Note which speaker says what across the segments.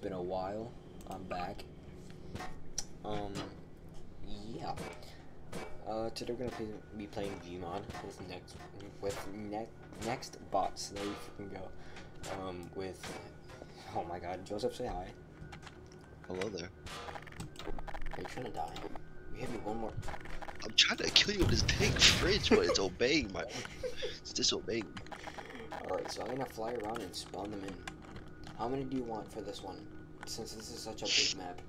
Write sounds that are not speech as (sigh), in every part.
Speaker 1: been a while. I'm back. Um, yeah. Uh, today we're gonna be playing Gmod with next with ne next bots. There you fucking go. Um, with oh my god, Joseph, say hi.
Speaker 2: Hello there.
Speaker 1: Are you trying to die? We have you one more.
Speaker 2: I'm trying to kill you with this big fridge, but it's obeying my. It's disobeying. (laughs)
Speaker 1: Alright, so I'm gonna fly around and spawn them in. How many do you want for this one? Since this is such a big map.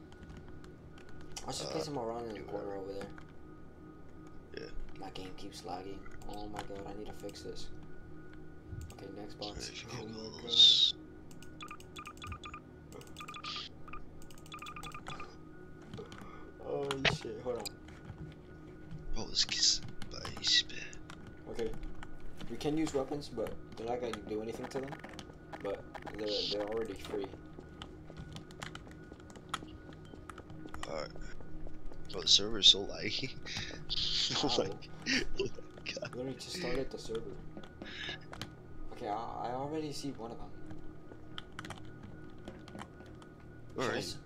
Speaker 1: Let's just place
Speaker 2: Uh,
Speaker 1: them around in the corner over there.
Speaker 2: Yeah.
Speaker 1: My game keeps lagging. Oh my god, I need to fix this. Okay,
Speaker 2: nextbots.
Speaker 1: Oh
Speaker 2: you
Speaker 1: my god.
Speaker 2: goes-
Speaker 1: Oh shit, hold on.
Speaker 2: Bro, this kiss by.
Speaker 1: Okay. We can use weapons, but they're not gonna do anything to them. But they're they're already free.
Speaker 2: Alright. Bro, the server is so laggy. oh my, oh my god.
Speaker 1: Literally just started the server. Okay, I, I already see one of them.
Speaker 2: Where are you?
Speaker 1: Just-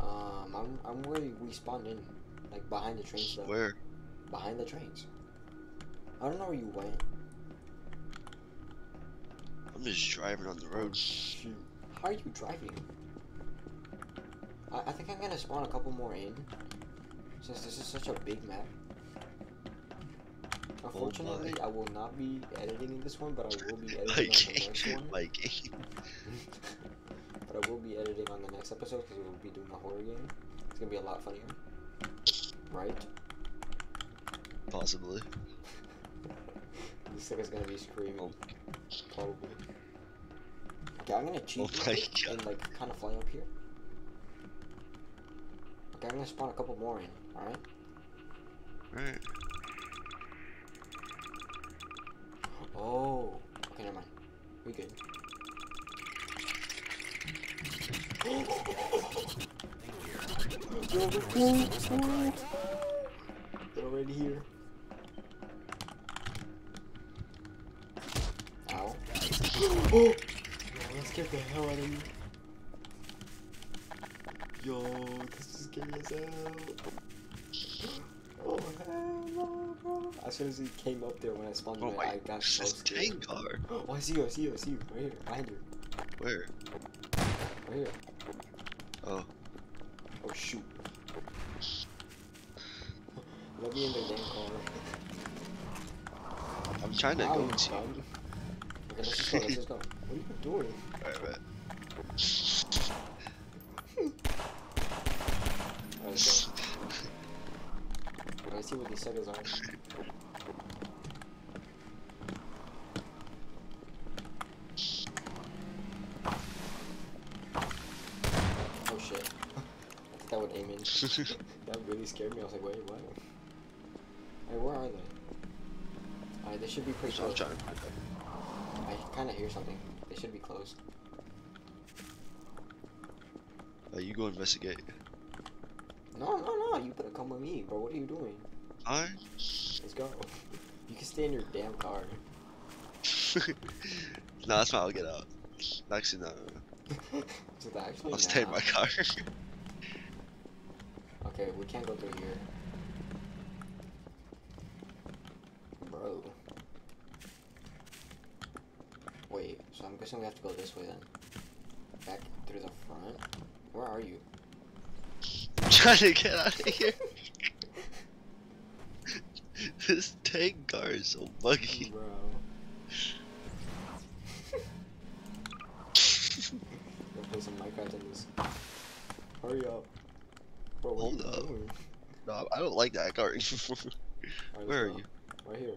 Speaker 1: Um, I'm I'm where we spawned in, like behind the trains though.
Speaker 2: Where?
Speaker 1: Behind the trains. I don't know where you went.
Speaker 2: I'm just driving on the oh, road.
Speaker 1: Shoot. How are you driving? I, I think I'm gonna spawn a couple more in. Since this is such a big map. Oh Unfortunately, I will not be editing in this one, but I will be (laughs) editing on the next one.
Speaker 2: My (laughs) game.
Speaker 1: but I will be editing on the next episode because we'll be doing a horror game. It's gonna be a lot funnier. Right?
Speaker 2: Possibly.
Speaker 1: This nigga's gonna be screaming.
Speaker 2: Oh.
Speaker 1: Probably. Okay, I'm gonna cheat
Speaker 2: Oh my
Speaker 1: and like kind of fly up here. Okay, I'm gonna spawn a couple more in. All right.
Speaker 2: Alright.
Speaker 1: Oh. Okay, never mind. We good. Yo, we're close. They're already here. Yo, this is scary as hell. Oh, hell no, bro. As soon as he came up there when I spawned
Speaker 2: Oh my.
Speaker 1: I got so
Speaker 2: This
Speaker 1: scared.
Speaker 2: tank car.
Speaker 1: Oh, I see you, I see you, I see you. Right here, behind you.
Speaker 2: Where?
Speaker 1: Right here.
Speaker 2: Oh.
Speaker 1: Oh, shoot. Let me in the damn car.
Speaker 2: I'm trying to
Speaker 1: Ow,
Speaker 2: go
Speaker 1: you
Speaker 2: to.
Speaker 1: dumb. Okay, let's just go, let's just go. What are you doing? (laughs)
Speaker 2: Alright, right.
Speaker 1: Let's see what these suckers are. Oh shit. I thought that would aim in. (laughs) that really scared me. I was like, wait, what? Hey, where are they? Alright, they should be pretty close.
Speaker 2: trying to find them.
Speaker 1: I kinda hear something. They should be close.
Speaker 2: Uh, you go investigate.
Speaker 1: No, no, no, you better come with me, bro. What are you doing?
Speaker 2: Alright.
Speaker 1: Let's go. You can stay in your damn car. (laughs)
Speaker 2: no, that's fine. I'll get out. Actually, no. no, no. (laughs)
Speaker 1: Is it actually
Speaker 2: I'll stay in my car. (laughs)
Speaker 1: Okay, we can't go through here. Bro. Wait, so I'm guessing we have to go this way then. Back through the front? Where are you?
Speaker 2: I'm trying to get out of here. (laughs) this tank car is so buggy.
Speaker 1: Bro. Play some Minecraft in this. Hurry up. Bro,
Speaker 2: Hold up.
Speaker 1: doing?
Speaker 2: No, I don't like that car. (laughs)
Speaker 1: Alright, let's
Speaker 2: Where are
Speaker 1: go.
Speaker 2: you?
Speaker 1: Right here.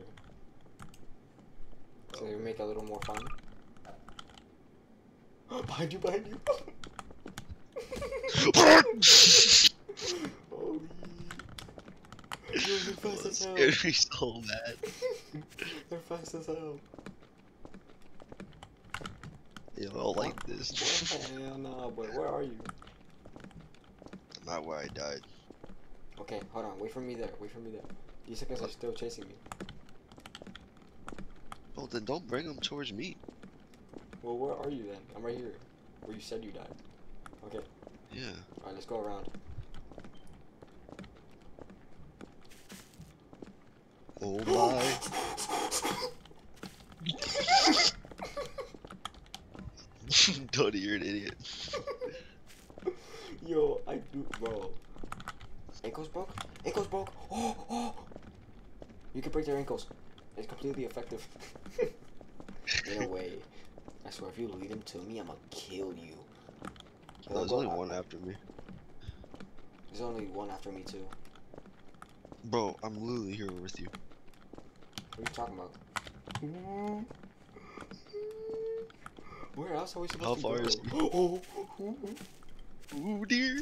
Speaker 1: So we oh. make it a little more fun. (gasps) behind you, behind you. (laughs) Holy. They're fast as hell.
Speaker 2: scared me so bad.
Speaker 1: they're fast as hell.
Speaker 2: Yo, I don't like this.
Speaker 1: Hell no, but where are you?
Speaker 2: Not where I died.
Speaker 1: Okay, hold on. Wait for me there. Wait for me there. These seconds are still chasing me.
Speaker 2: Well, then don't bring them towards me.
Speaker 1: Well, where are you then? I'm right here. Where you said you died. Okay.
Speaker 2: Yeah.
Speaker 1: Alright, let's go around.
Speaker 2: Oh (gasps) my. (laughs) Tony, you're an idiot.
Speaker 1: Yo, I do, bro. Ankles broke? Ankles broke? (gasps) Oh, oh! You can break their ankles. It's completely effective. (laughs) In a way. I swear, if you lead him to me, I'm gonna kill you.
Speaker 2: There's only one after me.
Speaker 1: There's only one after me, too.
Speaker 2: Bro, I'm literally here with you.
Speaker 1: What are you talking about? Where else are we supposed
Speaker 2: How
Speaker 1: to
Speaker 2: far
Speaker 1: go?
Speaker 2: is (gasps) he?
Speaker 1: Oh, oh, oh,
Speaker 2: Ooh, dear.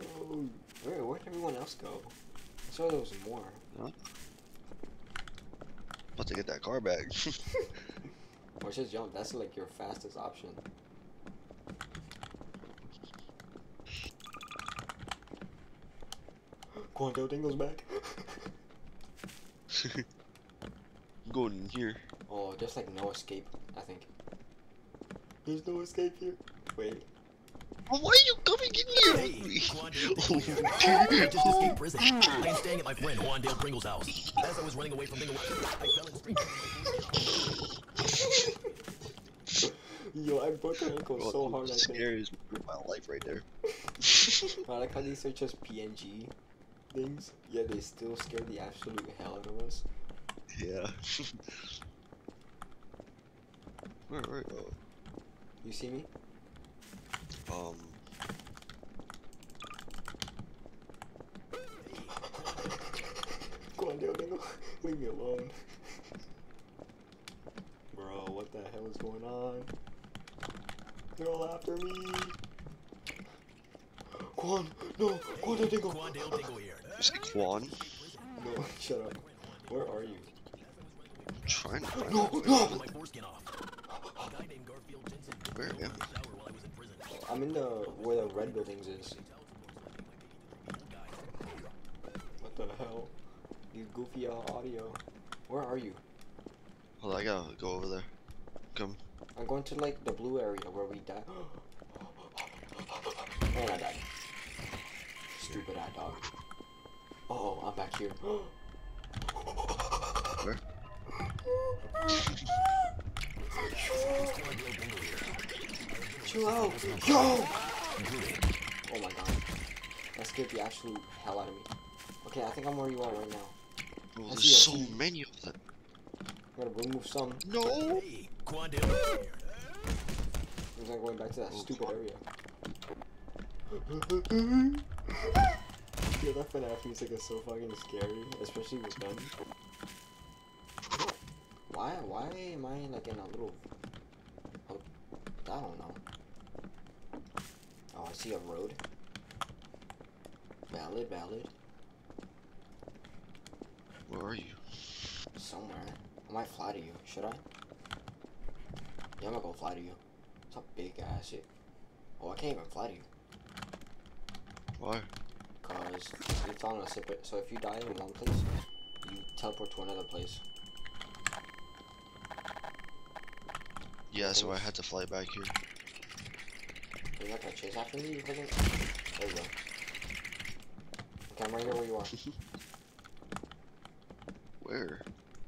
Speaker 1: oh, where, where'd everyone else go? I saw there was more.
Speaker 2: About to get that car back. (laughs)
Speaker 1: Or just jump. That's like your fastest option. (gasps) Quanto Dingo's back. (laughs)
Speaker 2: I'm (laughs) going in here.
Speaker 1: oh, there's like no escape, I think. There's no escape here. Wait.
Speaker 2: Oh, why are you coming in here? with me? (laughs)
Speaker 3: Quandale
Speaker 2: Oh,
Speaker 3: I just escaped prison. I am staying at my friend Wandale Pringle's house. As I was running away from Dingle, I fell in the street. (laughs)
Speaker 1: Yo, I broke my ankle
Speaker 2: Bro,
Speaker 1: so hard. I think.
Speaker 2: scariest part of my life right there.
Speaker 1: I like how these are just PNG things, yet they still scare the absolute hell out of us.
Speaker 2: Yeah. where, where, oh,
Speaker 1: You see me?
Speaker 2: um,
Speaker 1: Quanto Dingo, leave me alone. Bro, what the hell is going on? They're all after me. Quan, no, Quanto Dingo.
Speaker 3: Quandale Dingle here.
Speaker 2: is it Quan?
Speaker 1: No, shut up. Where are you?
Speaker 2: I'm trying to find
Speaker 1: No, no.
Speaker 3: My foreskin off. A guy named Garfield Jensen
Speaker 2: Where am I?
Speaker 3: shower while I was in prison.
Speaker 1: I'm in the where the red buildings is. What the hell? These goofy uh, audio. Where are you?
Speaker 2: Hold on, I gotta go over there. Come.
Speaker 1: I'm going to like the blue area where we died. (gasps) and I died. Stupid eye dog. Oh, I'm back here. (gasps)
Speaker 2: Where?
Speaker 1: Chill out. Yo! Oh my god. That scared the absolute hell out of me. Okay, I think I'm where you are right now.
Speaker 2: Oh,
Speaker 1: I
Speaker 2: there's so
Speaker 1: see.
Speaker 2: many of them.
Speaker 1: I'm gonna remove some.
Speaker 2: No!
Speaker 3: Hey, Quandale Dingle here.
Speaker 1: I'm not going back to that
Speaker 2: Oh,
Speaker 1: stupid area. (laughs) yeah, that FNAF music is so fucking scary, especially with them. Why? Why am I like in a little? Oh, I don't know. Oh, I see a road. Valid, valid.
Speaker 2: Where are you?
Speaker 1: Somewhere. I might fly to you. Should I? Yeah, I'm gonna go fly to you. It's a big ass shit. Oh, I can't even fly to you.
Speaker 2: Why?
Speaker 1: Cause fell in a separate. So if you die in one place, you teleport to another place.
Speaker 2: Yeah, so I had to fly back here.
Speaker 1: You're not gonna chase after me, you fucking. There you go. Okay, I'm right here where you are. (laughs)
Speaker 2: Where?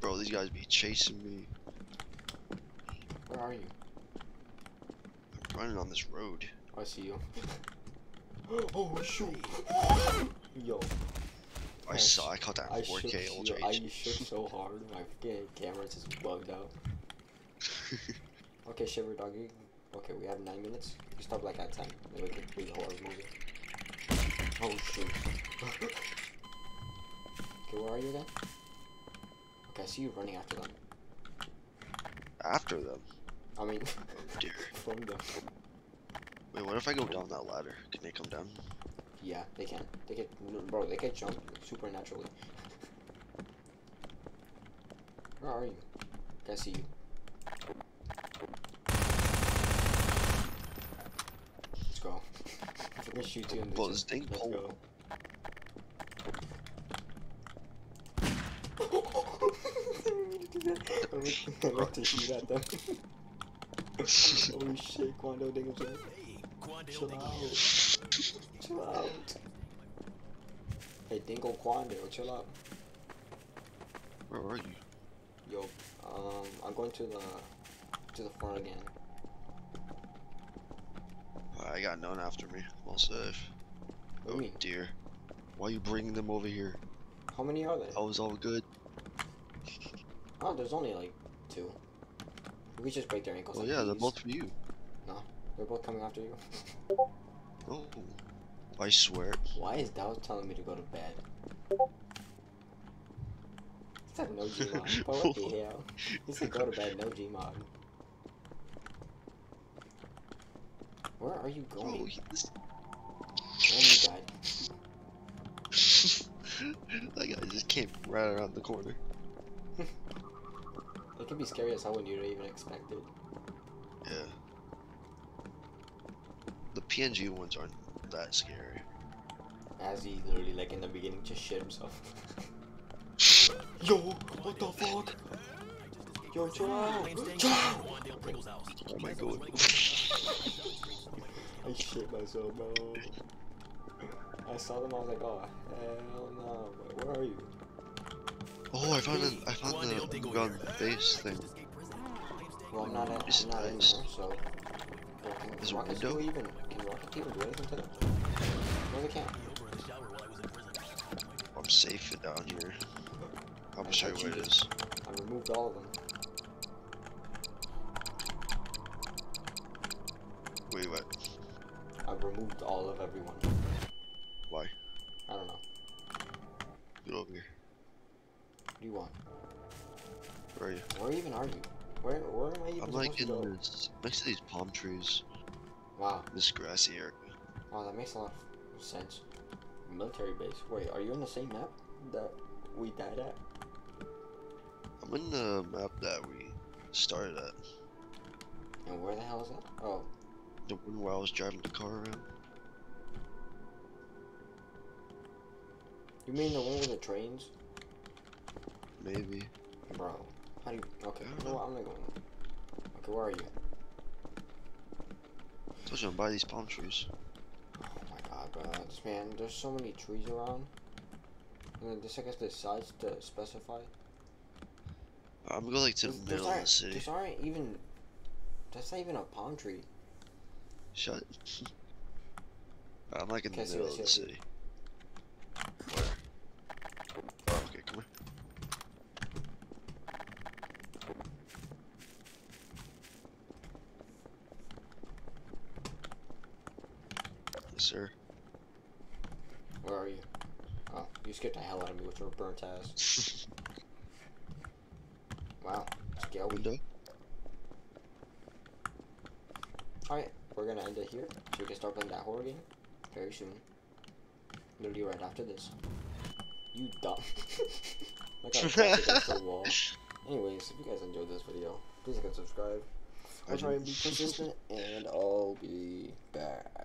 Speaker 2: Bro, these guys be chasing me.
Speaker 1: Where are you?
Speaker 2: I'm running on this road.
Speaker 1: Oh, I see you. (laughs) oh shoot! Yo,
Speaker 2: I oh,
Speaker 1: I
Speaker 2: saw, I caught that
Speaker 1: I
Speaker 2: in
Speaker 1: shook.
Speaker 2: 4K Ultra
Speaker 1: yo, I shook so hard, my camera just bugged out. (laughs) Okay, Shiver Doggy. Okay, we have nine minutes. We start like at ten. Then we can do the horror movie. Oh shoot. (laughs) okay, where are you again? Okay, I see you running after them.
Speaker 2: After them.
Speaker 1: I mean, (laughs) from them.
Speaker 2: Wait, what if I go down that ladder? Can they come down?
Speaker 1: Yeah, they can. They can, bro. They can jump supernaturally. Where are you? I see you. Let's go. (laughs) I'm gonna shoot you in the chest.
Speaker 2: this thing
Speaker 1: Let's go. (laughs) I went, I went to shoot at them. Holy shit, Quando Dingle Jam.
Speaker 3: Hey,
Speaker 1: Chill out. Chill out. Hey, Dingle Quandale, chill out.
Speaker 2: Where are you?
Speaker 1: Yo, um, I'm going to the to the front again.
Speaker 2: I got none after me. I'm safe.
Speaker 1: What
Speaker 2: Oh
Speaker 1: mean?
Speaker 2: dear. Why are you bringing them over here?
Speaker 1: How many are there?
Speaker 2: I was all good.
Speaker 1: Oh, there's only like two. We just break their ankles.
Speaker 2: Well,
Speaker 1: like
Speaker 2: yeah, they're both for you.
Speaker 1: They're both coming after you.
Speaker 2: Oh. I swear.
Speaker 1: Why is Dow telling me to go to bed? He said no Gmod. but what the (laughs) hell? He said go to bed, no Gmod. Where are you
Speaker 2: Oh,
Speaker 1: going?
Speaker 2: he's...
Speaker 1: And you died. (laughs)
Speaker 2: that guy just came right around the corner. (laughs)
Speaker 1: It can be scary as hell when you don't even expect it.
Speaker 2: Yeah. The PNG ones aren't that scary.
Speaker 1: As he literally, like in the beginning, just shit himself. (laughs) Yo, what the fuck? Yo, chill out. Chill out.
Speaker 3: Wandale Pringle's house.
Speaker 2: Oh my
Speaker 3: As I was
Speaker 2: god.
Speaker 3: running away from
Speaker 1: I shit myself, bro. I saw them, I was like, oh, hell no. But where are you?
Speaker 2: Oh, I found an, I found
Speaker 3: Wandale
Speaker 2: the gun
Speaker 3: here.
Speaker 2: base thing.
Speaker 3: Escape prison. I am staying
Speaker 1: Well, I'm not, in,
Speaker 2: It's
Speaker 1: I'm not in there,
Speaker 2: nice.
Speaker 1: so. Well, can
Speaker 2: There's a
Speaker 1: Rocket
Speaker 2: window?
Speaker 1: even, can Rocket even do anything to them? No, they can't.
Speaker 3: over in the shower while I was in prison.
Speaker 2: I'm safe down here. I'm gonna show you where it is.
Speaker 1: I removed all of them.
Speaker 2: Wait, what?
Speaker 1: I removed all of everyone.
Speaker 2: Why?
Speaker 1: I don't know.
Speaker 2: Get over here.
Speaker 1: What do you want?
Speaker 2: Where are you?
Speaker 1: Where even are you? Where, where am I even
Speaker 2: I'm like in
Speaker 1: go?
Speaker 2: this, next to these palm trees.
Speaker 1: Wow,
Speaker 2: This grassy area.
Speaker 1: wow, that makes a lot of sense. Military base. Wait, are you in the same map that we died at?
Speaker 2: I'm in the map that we started at.
Speaker 1: And where the hell is that? Oh,
Speaker 2: The one where I was driving the car around.
Speaker 1: you mean the one with the trains?
Speaker 2: Maybe.
Speaker 1: Bro, how do you? Okay, you know what? I'm not going. Okay, where are you?
Speaker 2: I Told you I'm by these palm trees.
Speaker 1: Oh my god, bro, this man. There's so many trees around. And then this, I guess, size to specify.
Speaker 2: I'm gonna like to the middle of the city.
Speaker 1: These aren't even. That's not even a palm tree.
Speaker 2: Shut. (laughs) I'm like in the middle of the city. Where? Oh, okay, come here. Yes, sir.
Speaker 1: Where are you? Oh, you scared the hell out of me with your burnt ass. (laughs) Wow, scary.
Speaker 2: Window.
Speaker 1: Alright, we're gonna end it here so we can start playing that horror game very soon. Literally right after this. You dumb. Look how against the wall. (laughs) Anyways, if you guys enjoyed this video, please like and subscribe.
Speaker 2: I
Speaker 1: I'll try and be consistent, and I'll be back.